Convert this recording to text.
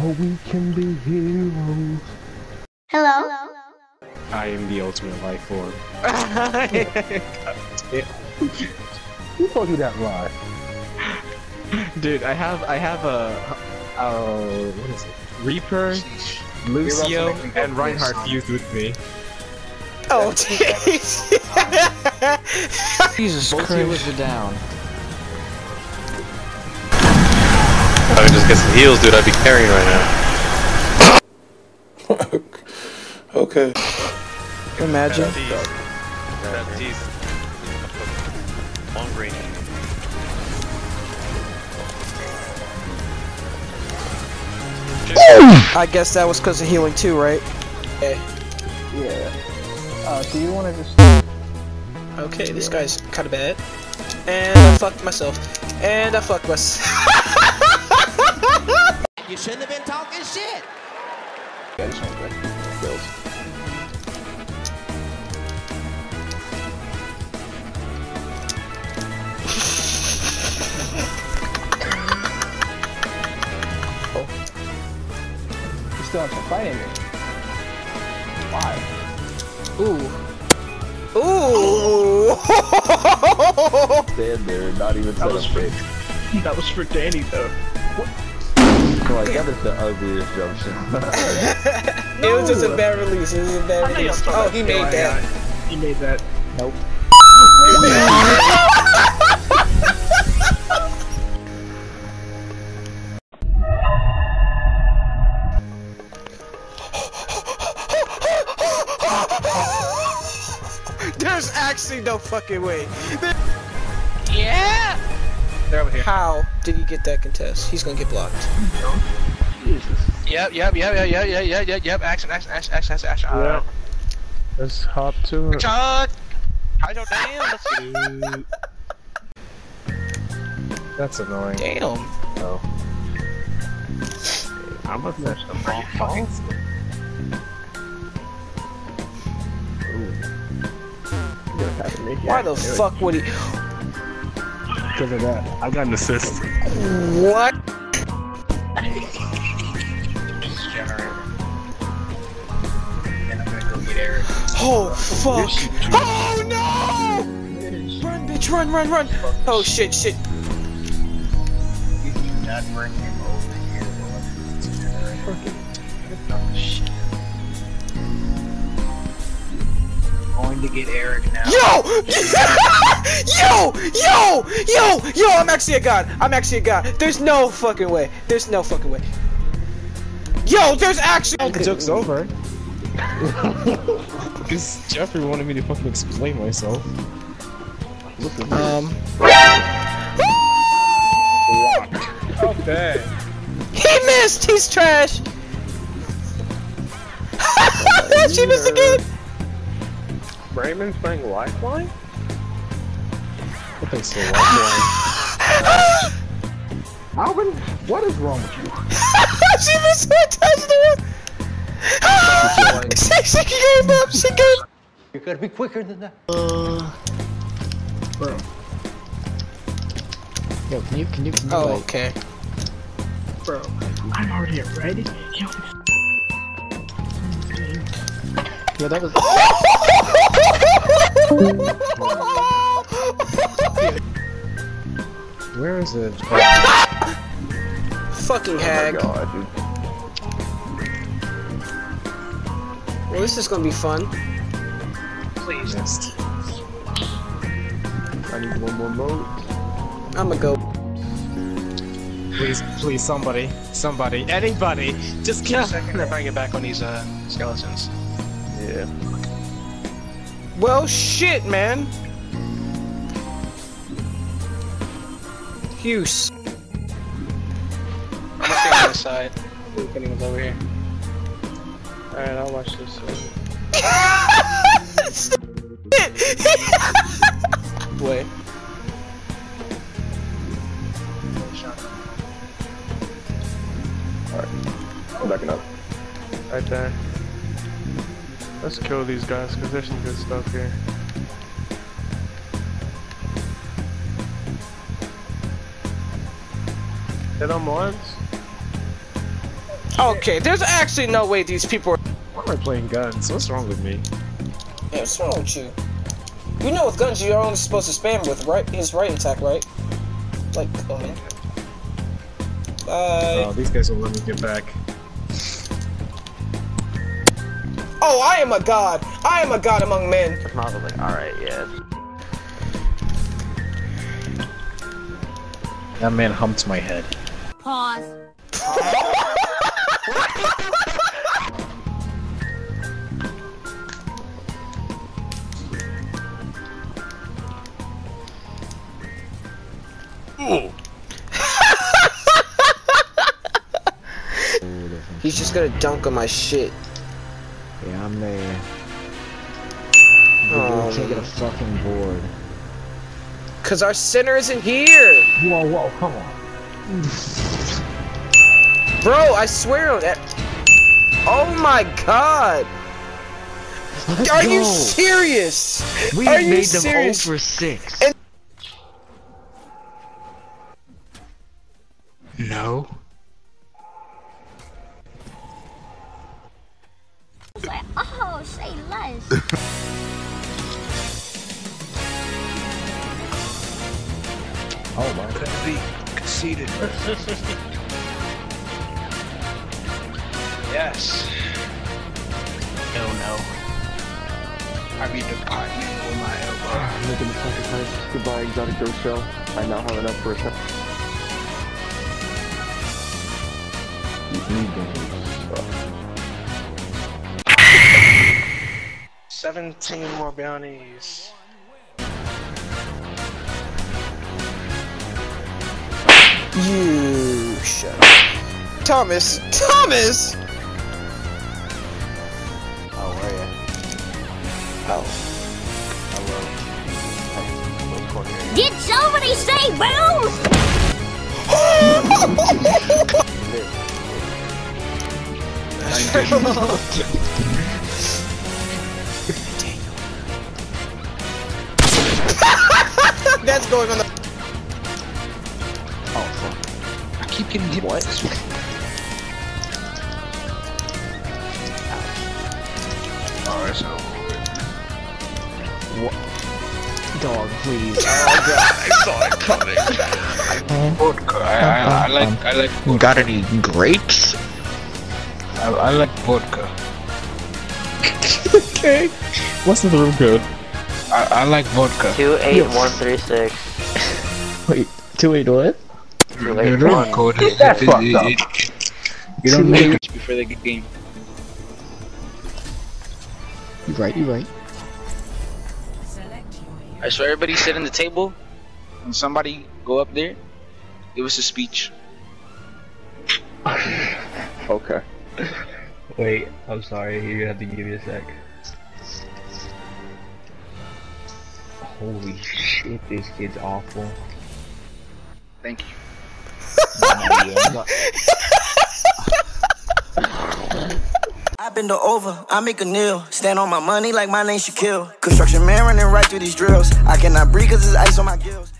Oh, we can be heroes. Hello? I am the ultimate life form. Who told you that lie? Dude, I have I have a uh what is it? Reaper, Lucio, and Reinhardt fused with me. Oh, jeez. Jesus Both Christ. healers are down. Get some heals, dude, I'd be carrying right now. Okay. Imagine. Long range. I guess that was because of healing too, right? Yeah. Uh, do you want to just... Okay, this guy's kind of bad. And I fucked myself. And I fucked myself. You shouldn't have been talking shit. Yeah, this one's good. Kills. You still have some fighting in you. Why? Ooh. Ooh. Stand there, not even set was for- That was for Danny though. Like, that is the ugliest jump shot. It was just a bad release. It was a bad I know y'all release. Oh, he made that. He made that. nope. There's actually no fucking way. Yeah. They're over here. How did he get that contest? He's gonna get blocked. Yep, yep, yep, yep, yep, yep, yep, yep, yep. Action, action, action, action, action, action. Yeah. Let's hop to it. Shot. I don't damn. Let's see. That's annoying. Damn. Oh. I must touch the wrong fucking Why the fuck would he? Because of that. I got an assist. What? Oh fuck! Oh no! Run, bitch! Run, run, run! Oh shit, shit! You cannot run him over here, Mm. Going to get Eric now. Yo! yo! Yo! Yo! Yo! I'm actually a god. I'm actually a god. There's no fucking way. There's no fucking way. Yo! There's actually. The joke's over. Because Jeffrey wanted me to fucking explain myself. Um. Okay. He missed. He's trash. she missed again. Raymond's playing Lifeline? I think so. Alvin, what is wrong with you? she missed her touchdown. she, she gave up. She gave. You gotta be quicker than that. Uh, Bro, Yo, can you, can you, can you, Oh, like, okay. Bro, I'm already ready. Yo, yo, that was, where is it? Fucking hag. Oh God, dude. Well, this is gonna be fun. please. Missed. I need one more mode. I'ma go. Please, please, somebody, somebody, anybody, just kill. Second if I get back on these uh skeletons. Yeah. Well, shit, man. Hughes. I'm looking on the side. See if anyone's over here. Alright, I'll watch this. Wait. I'm backing up. Right there. Let's kill these guys because there's some good stuff here. Hit them once. Okay, there's actually no way these people are. Why am I playing guns? What's wrong with me? Yeah, what's wrong with you? You know, with guns, you're only supposed to spam with right his right attack, right? Like, oh man. Bye. Oh, these guys will let me get back. Oh, I am a god. I am a god among men. Probably. Alright, yeah. That man humped my head. Pause. He's just gonna dunk on my shit. Yeah, I'm there. Oh, can't get a fucking board. Cause our center isn't here, Whoa, whoa, come on. Bro. I swear on that. Oh my god. Are you serious? We Are you made them serious? over six. And- no. Oh, say less. Oh my god. Conceded. yes. No, no. I beat the continent with my ah, elbow. I'm making the sacrifice. Goodbye, exotic ghost shell. I now have enough for a second. Seventeen more bounties. You shut up. Thomas! Thomas! Oh. Hello. Did somebody say boom? That's going on the. Oh, fuck. I keep getting hit what? this way. Oh, that's over with. Dog, please. Oh god, I saw it coming. vodka. I, I, I uh, like I like vodka. Got any grapes? I, I like vodka. okay. What's the room code? I, I like vodka. Two eight one three six. Wait, two eight what? Two The eight room code is That's fucked it- up. it- You don't make it before the game. You right, you right. Alright, so everybody sit in the table, and somebody go up there, give us a speech. Okay. Wait, I'm sorry, you have to give me a sec. Holy shit, this kid's awful. Thank you. I bend over, I make a kneel. Stand on my money like my name Shaquille. Construction man running right through these drills. I cannot breathe cause there's ice on my gills.